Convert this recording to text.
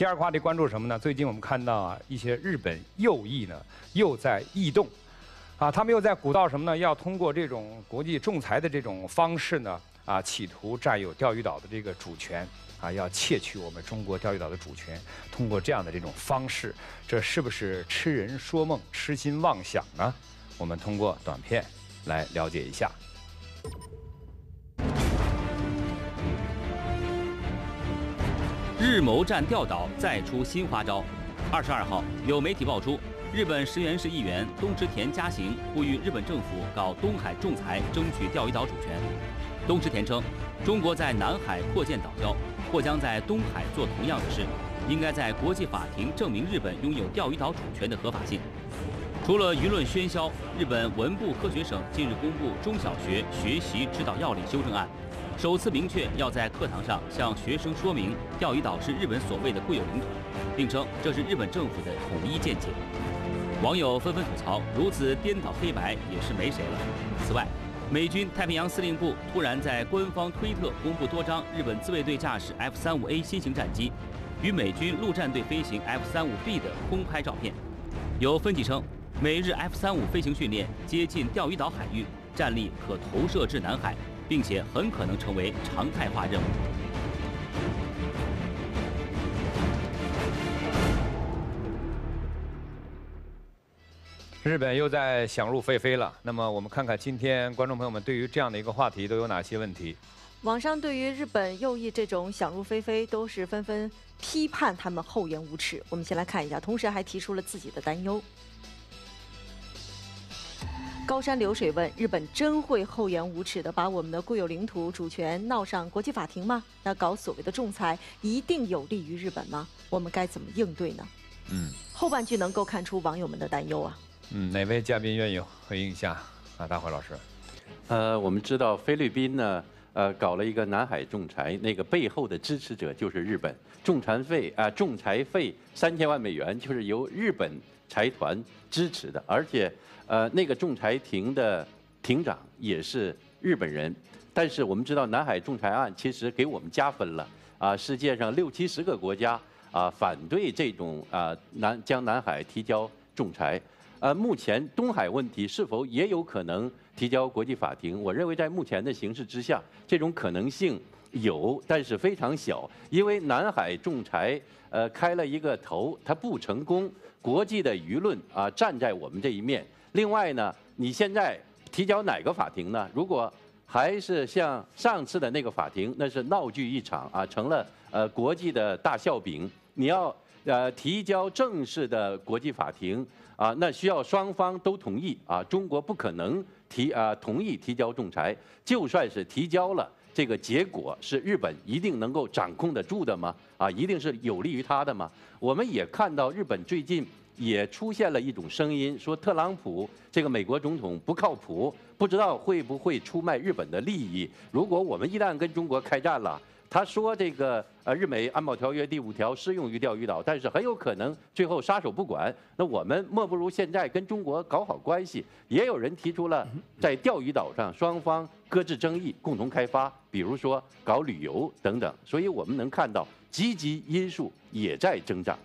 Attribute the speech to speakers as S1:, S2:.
S1: 第二个话题关注什么呢？最近我们看到啊，一些日本右翼呢又在异动，啊，他们又在鼓捣什么呢？要通过这种国际仲裁的这种方式呢，啊，企图占有钓鱼岛的这个主权，啊，要窃取我们中国钓鱼岛的主权。通过这样的这种方式，这是不是痴人说梦、痴心妄想呢？我们通过短片来了解一下。
S2: 日谋占钓岛再出新花招。二十二号，有媒体爆出，日本石原市议员东池田嘉行呼吁日本政府搞东海仲裁，争取钓鱼岛主权。东池田称，中国在南海扩建岛礁，或将在东海做同样的事，应该在国际法庭证明日本拥有钓鱼岛主权的合法性。除了舆论喧嚣，日本文部科学省近日公布中小学学习指导要领修正案。首次明确要在课堂上向学生说明钓鱼岛是日本所谓的固有领土，并称这是日本政府的统一见解。网友纷纷吐槽，如此颠倒黑白也是没谁了。此外，美军太平洋司令部突然在官方推特公布多张日本自卫队驾驶 F-35A 新型战机与美军陆战队飞行 F-35B 的空拍照片。有分析称，美日 F-35 飞行训练接近钓鱼岛海域，战力可投射至南海。并且很可能成为常态化任务。
S1: 日本又在想入非非了。那么，我们看看今天观众朋友们对于这样的一个话题都有哪些问题？
S3: 网上对于日本右翼这种想入非非，都是纷纷批判他们厚颜无耻。我们先来看一下，同时还提出了自己的担忧。高山流水问：日本真会厚颜无耻的把我们的固有领土主权闹上国际法庭吗？那搞所谓的仲裁一定有利于日本吗？我们该怎么应对呢？嗯，后半句能够看出网友们的担忧啊。
S1: 嗯，哪位嘉宾愿意回应一下？啊，大辉老师。
S4: 呃，我们知道菲律宾呢，呃，搞了一个南海仲裁，那个背后的支持者就是日本，仲裁费啊，仲裁费三千万美元就是由日本财团支持的，而且。呃，那个仲裁庭的庭长也是日本人，但是我们知道南海仲裁案其实给我们加分了啊！世界上六七十个国家啊反对这种啊南将南海提交仲裁，呃，目前东海问题是否也有可能提交国际法庭？我认为在目前的形势之下，这种可能性有，但是非常小，因为南海仲裁呃开了一个头，它不成功，国际的舆论啊站在我们这一面。另外呢，你现在提交哪个法庭呢？如果还是像上次的那个法庭，那是闹剧一场啊，成了呃国际的大笑柄。你要呃提交正式的国际法庭啊，那需要双方都同意啊。中国不可能提啊同意提交仲裁，就算是提交了，这个结果是日本一定能够掌控得住的吗？啊，一定是有利于他的吗？我们也看到日本最近。也出现了一种声音，说特朗普这个美国总统不靠谱，不知道会不会出卖日本的利益。如果我们一旦跟中国开战了，他说这个呃日美安保条约第五条适用于钓鱼岛，但是很有可能最后撒手不管。那我们莫不如现在跟中国搞好关系。也有人提出了在钓鱼岛上双方搁置争议，共同开发，比如说搞旅游等等。所以我们能看到积极因素也在增长。